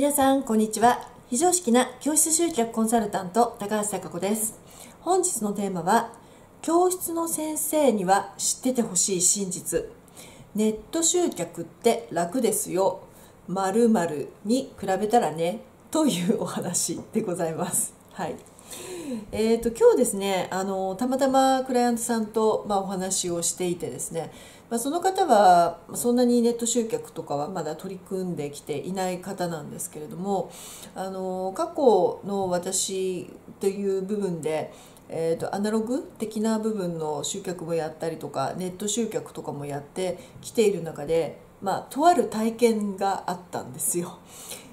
皆さんこんにちは。非常識な教室集客コンサルタント高橋貴子です。本日のテーマは教室の先生には知っててほしい真実。ネット集客って楽ですよ。〇〇に比べたらね。というお話でございます。はい。えーと、今日ですねあのたまたまクライアントさんと、まあ、お話をしていてですね、まあ、その方はそんなにネット集客とかはまだ取り組んできていない方なんですけれどもあの過去の私という部分でえーと、アナログ的な部分の集客もやったりとかネット集客とかもやってきている中で、まあ、とある体験があったんですよ。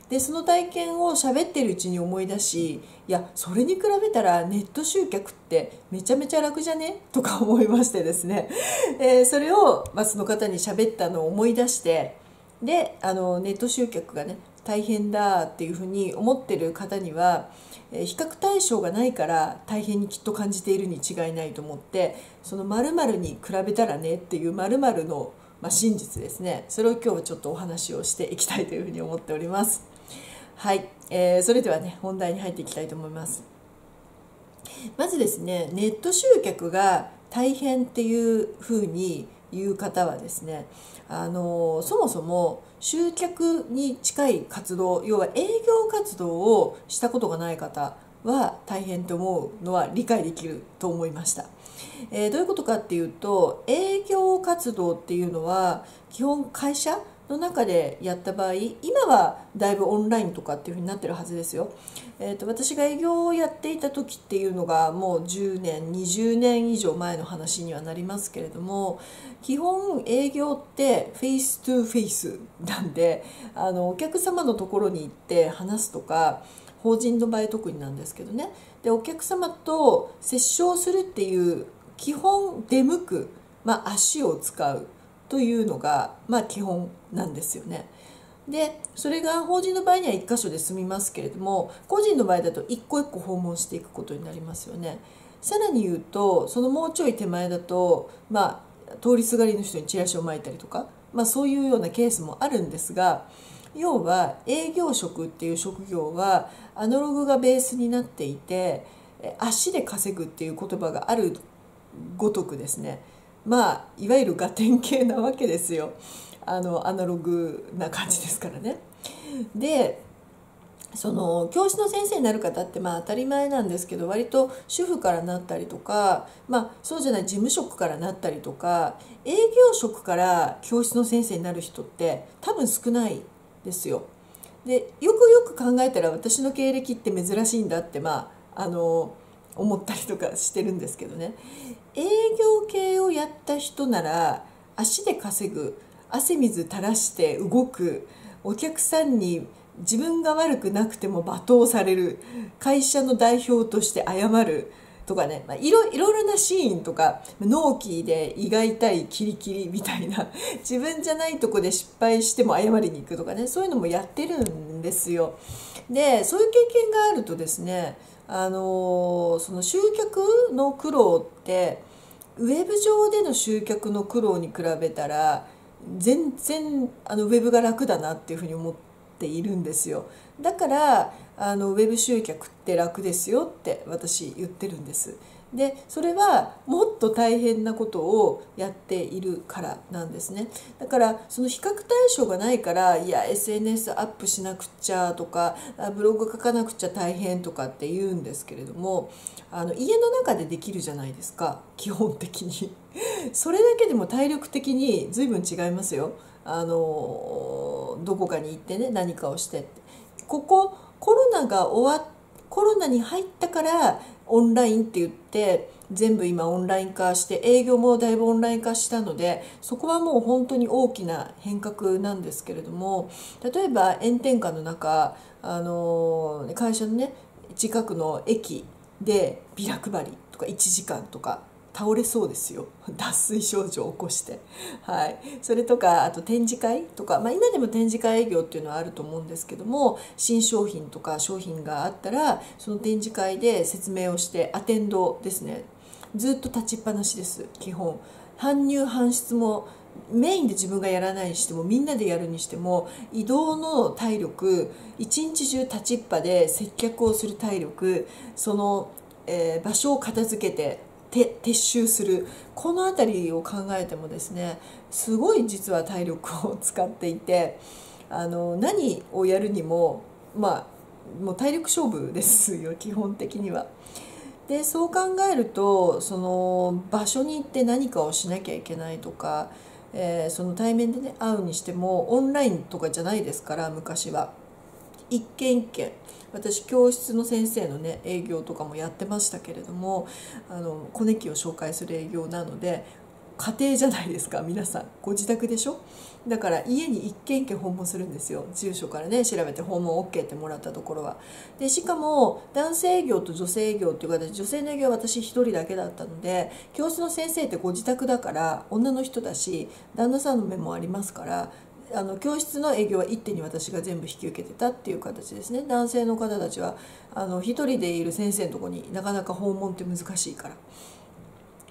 でその体験を喋ってるうちに思い出しいやそれに比べたらネット集客ってめちゃめちゃ楽じゃね？とか思いましてですね、えー、それを、まあ、その方に喋ったのを思い出してであのネット集客がね大変だっていうふうに思ってる方には、え、比較対象がないから大変にきっと感じているに違いないと思ってその〇〇に比べたらねっていう〇〇のまあ、真実ですね。それを今日ちょっとお話をしていきたいというふうに思っております。はい、えー、それではね本題に入っていきたいと思いますまずですねネット集客が大変っていうふうに言う方はですねあのそもそも集客に近い活動要は営業活動をしたことがない方は大変と思うのは理解できると思いました。えー、どういうことかっていうと営業活動っていうのは基本会社の中でやった場合今はだいぶオンラインとかっていうふうになってるはずですよ。えーと、私が営業をやっていた時っていうのがもう10年20年以上前の話にはなりますけれども基本営業って face to face なんであのお客様のところに行って話すとか法人の場合特になんですけどねでお客様と接触するっていう基本出向く、まあ、足を使うというのが、まあ、基本なんですよね。でそれが法人の場合には1箇所で済みますけれども個人の場合だと一個一個訪問していくことになりますよね。さらに言うとそのもうちょい手前だと、まあ、通りすがりの人にチラシをまいたりとか、まあ、そういうようなケースもあるんですが要は営業職っていう職業はアナログがベースになっていて足で稼ぐっていう言葉があるごとくですねまあいわゆるガテン系なわけですよあのアナログな感じですからね。でその教師の先生になる方ってまあ当たり前なんですけど割と主婦からなったりとか、まあ、そうじゃない事務職からなったりとか営業職から教室の先生になる人って多分少ないですよ。でよくよく考えたら私の経歴って珍しいんだってまああの思ったりとかしてるんですけどね。営業系をやった人なら足で稼ぐ汗水垂らして動くお客さんに自分が悪くなくても罵倒される会社の代表として謝るとかね、まあ、いろいろなシーンとか納期で胃が痛いキリキリみたいな自分じゃないとこで失敗しても謝りに行くとかね。そういうのもやってるんですよ。でそういう経験があるとですねあのその集客の苦労ってウェブ上での集客の苦労に比べたら全然あのウェブが楽だなっていうふうに思っているんですよだからあのウェブ集客って楽ですよって私言ってるんです。でそれはもっと大変なことをやっているからなんですね。だからその比較対象がないからいや SNS アップしなくちゃとかブログ書かなくちゃ大変とかって言うんですけれどもあの家の中でできるじゃないですか基本的に。それだけでも体力的に随分違いますよ。あのどこかに行ってね何かをしてって。ここコロナが終わコロナに入ったからオンラインって言って全部今オンライン化して営業もだいぶオンライン化したのでそこはもう本当に大きな変革なんですけれども例えば炎天下の中あの会社のね近くの駅でビラ配りとか1時間とか倒れそうですよ。脱水症状を起こして、はい、それとかあと展示会とか、まあ、今でも展示会営業っていうのはあると思うんですけども新商品とか商品があったらその展示会で説明をしてアテンドですね。ずっと立ちっぱなしです基本。搬入搬出もメインで自分がやらないにしてもみんなでやるにしても移動の体力一日中立ちっぱで接客をする体力その、えー、場所を片付けて撤収するこの辺りを考えてもですねすごい実は体力を使っていてあの何をやるにもまあもう体力勝負ですよ基本的には。でそう考えるとその場所に行って何かをしなきゃいけないとかえー、その対面でね会うにしてもオンラインとかじゃないですから昔は一軒一軒私教室の先生のね営業とかもやってましたけれどもあのコネキを紹介する営業なので家庭じゃないですか皆さん。ご自宅でしょ？だから家に一軒一軒訪問するんですよ。住所からね調べて訪問 OK ってもらったところは。でしかも男性営業と女性営業っていう形女性の営業は私1人だけだったので教室の先生ってご自宅だから女の人だし旦那さんの目もありますからあの教室の営業は一手に私が全部引き受けてたっていう形ですね男性の方たちはあの一人でいる先生のとこになかなか訪問って難しいからっ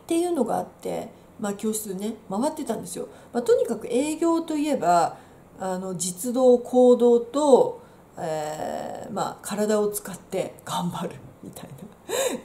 ていうのがあってまあ、教室ね回ってたんですよ。まあ、とにかく営業といえばあの実動行動と、えー、まあ、体を使って頑張るみたい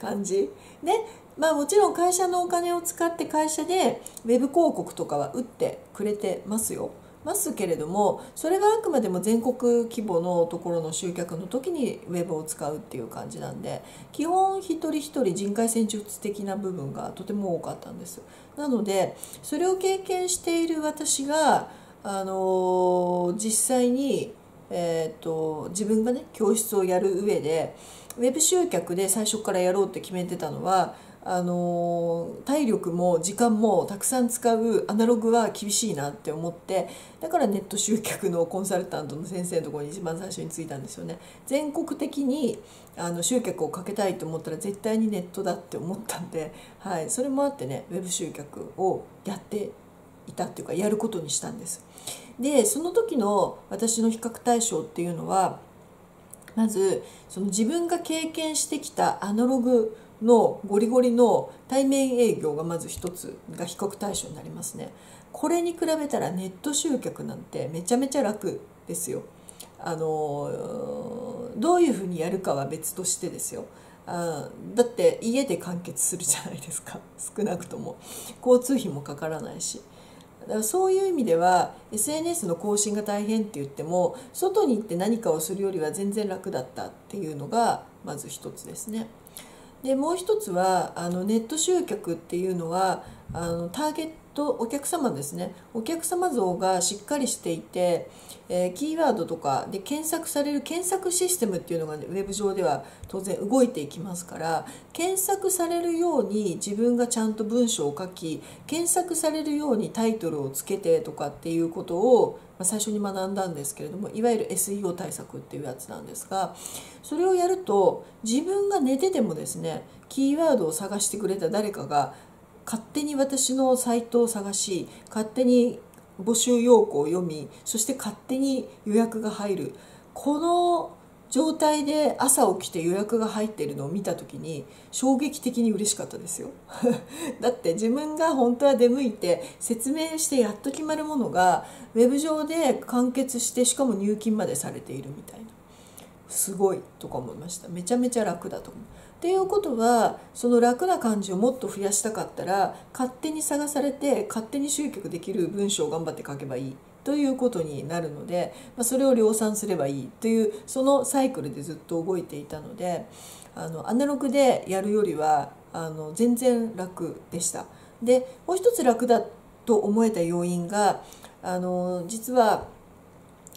な 感じで、まあ、もちろん会社のお金を使って会社でウェブ広告とかは打ってくれてますよ。ますけれどもそれがあくまでも全国規模のところの集客の時にウェブを使うっていう感じなんで基本一人一人人海戦術的な部分がとても多かったんです。なのでそれを経験している私があの実際に、えーと、と自分がね教室をやる上でウェブ集客で最初からやろうって決めてたのはあの体力も時間もたくさん使うアナログは厳しいなって思ってだからネット集客のコンサルタントの先生のところに一番最初に着いたんですよね。全国的にあの集客をかけたいと思ったら絶対にネットだって思ったんで、はい、それもあってねウェブ集客をやっていたっていうかやることにしたんです。でその時の私の比較対象っていうのはまずその自分が経験してきたアナログのゴリゴリの対面営業がまず一つが比較対象になりますね。これに比べたらネット集客なんてめちゃめちゃ楽ですよ。あのどういうふうにやるかは別としてですよ。あだって家で完結するじゃないですか。少なくとも。交通費もかからないし。だからそういう意味では SNS の更新が大変って言っても外に行って何かをするよりは全然楽だったっていうのがまず一つですね。でもう一つはあのネット集客っていうのはあのターゲットお客様ですね。お客様像がしっかりしていて、えー、キーワードとかで検索される検索システムっていうのが、ね、ウェブ上では当然動いていきますから検索されるように自分がちゃんと文章を書き検索されるようにタイトルをつけてとかっていうことを最初に学んだんですけれどもいわゆる SEO 対策っていうやつなんですがそれをやると自分が寝ててもですねキーワードを探してくれた誰かが勝手に私のサイトを探し勝手に募集要項を読みそして勝手に予約が入る。この状態で朝起きて予約が入っているのを見た時に衝撃的に嬉しかったですよ。だって自分が本当は出向いて説明してやっと決まるものがウェブ上で完結してしかも入金までされているみたいな。すごいとか思いました。めちゃめちゃ楽だと思う。っていうことはその楽な感じをもっと増やしたかったら勝手に探されて勝手に集客できる文章を頑張って書けばいい。ということになるので、まあ、それを量産すればいいというそのサイクルでずっと動いていたのであのアナログでやるよりはあの全然楽でした。でもう一つ楽だと思えた要因があの実は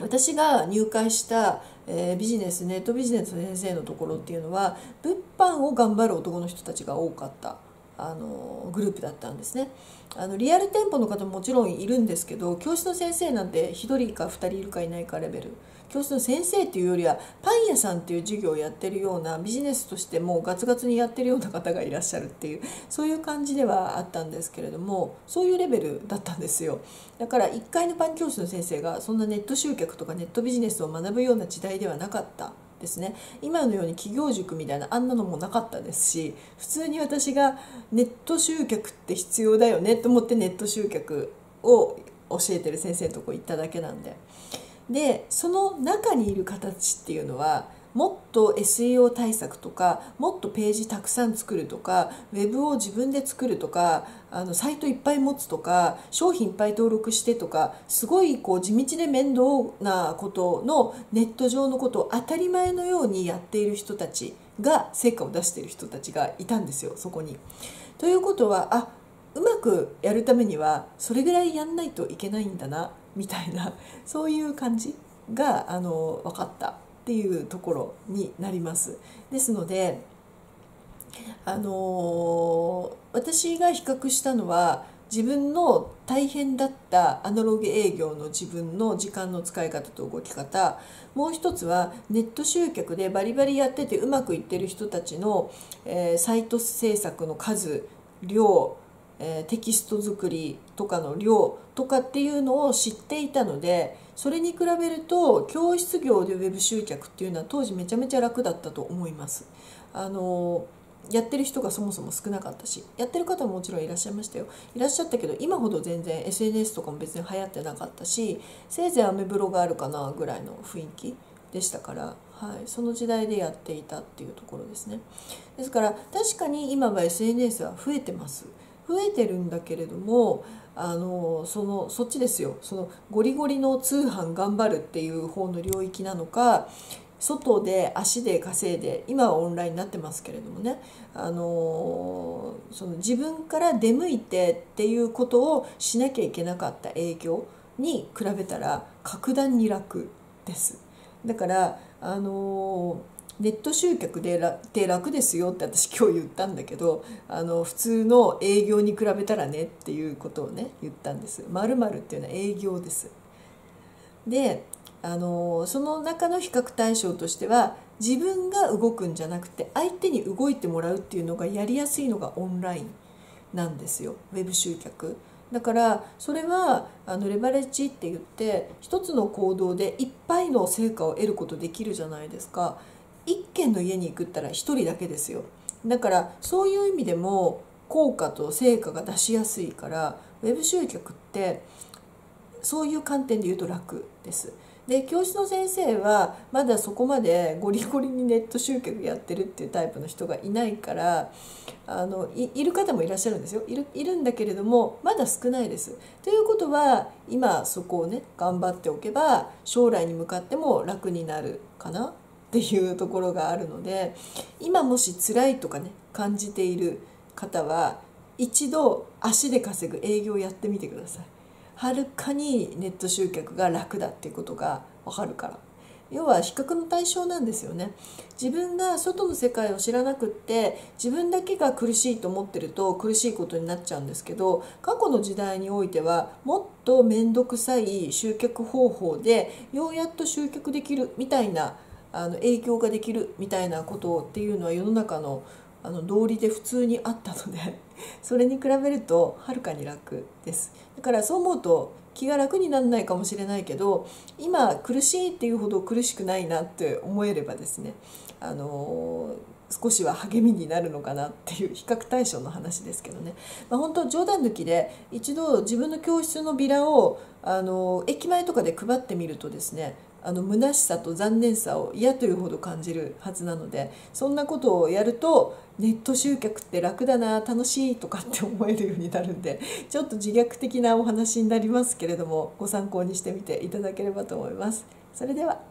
私が入会した、えー、ビジネスネットビジネスの先生のところっていうのは物販を頑張る男の人たちが多かったあのグループだったんですね。あのリアル店舗の方ももちろんいるんですけど教室の先生なんて1人か2人いるかいないかレベル。教室の先生っていうよりはパン屋さんっていう授業をやってるようなビジネスとしてもうガツガツにやってるような方がいらっしゃるっていうそういう感じではあったんですけれどもそういうレベルだったんですよ。だから1階のパン教室の先生がそんなネット集客とかネットビジネスを学ぶような時代ではなかった。ですね。今のように企業塾みたいなあんなのもなかったですし普通に私がネット集客って必要だよねと思ってネット集客を教えてる先生のとこ行っただけなんで。でその中にいる形っていうのはもっと SEO 対策とかもっとページたくさん作るとかウェブを自分で作るとかあのサイトいっぱい持つとか商品いっぱい登録してとかすごいこう地道で面倒なことのネット上のことを当たり前のようにやっている人たちが成果を出している人たちがいたんですよそこに。ということはあうまくやるためにはそれぐらいやんないといけないんだなみたいなそういう感じがあの分かったっていうところになります。ですのであの私が比較したのは自分の大変だったアナログ営業の自分の時間の使い方と動き方もう一つはネット集客でバリバリやっててうまくいってる人たちの、えー、サイト制作の数量、えー、テキスト作りとかの量とかっていうのを知っていたのでそれに比べると教室業でウェブ集客っていうのは当時めちゃめちゃ楽だったと思います。あのやってる人がそもそも少なかったしやってる方ももちろんいらっしゃいましたよ。いらっしゃったけど今ほど全然 SNS とかも別に流行ってなかったしせいぜいアメブロがあるかなぐらいの雰囲気でしたから、はい、その時代でやっていたっていうところですね。ですから確かに今は SNS は増えてます。増えてるんだけれどもあのそのそっちですよそのゴリゴリの通販頑張るっていう方の領域なのか外で足で稼いで今はオンラインになってますけれどもねあのその自分から出向いてっていうことをしなきゃいけなかった営業に比べたら格段に楽です。だからあのネット集客でで楽ですよって私今日言ったんだけどあの普通の営業に比べたらねっていうことをね言ったんです。まるっていうのは営業です。であのその中の比較対象としては自分が動くんじゃなくて相手に動いてもらうっていうのがやりやすいのがオンラインなんですよウェブ集客。だからそれはあのレバレッジって言って一つの行動でいっぱいの成果を得ることできるじゃないですか。1軒の家に行くったら1人だけですよだからそういう意味でも効果と成果が出しやすいからウェブ集客ってそういう観点で言うと楽です。で教室の先生はまだそこまでゴリゴリにネット集客やってるっていうタイプの人がいないからあのいる方もいらっしゃるんですよいるいるんだけれどもまだ少ないです。ということは今そこをね頑張っておけば将来に向かっても楽になるかなっていうところがあるので今もし辛いとかね感じている方は一度足で稼ぐ営業をやってみてください。はるかにネット集客が楽だっていうことがわかるから要は比較の対象なんですよね自分が外の世界を知らなくって自分だけが苦しいと思ってると苦しいことになっちゃうんですけど過去の時代においてはもっと面倒くさい集客方法でようやっと集客できるみたいなあの営業ができるみたいなことっていうのは世の中のあの道理で普通にあったので それに比べるとはるかに楽です。だからそう思うと気が楽にならないかもしれないけど今苦しいっていうほど苦しくないなって思えればですねあの少しは励みになるのかなっていう比較対象の話ですけどね、まあ、本当冗談抜きで一度自分の教室のビラをあの駅前とかで配ってみるとですねあの虚しさと残念さを嫌というほど感じるはずなのでそんなことをやるとネット集客って楽だな楽しいとかって思えるようになるんでちょっと自虐的なお話になりますけれどもご参考にしてみていただければと思います。それでは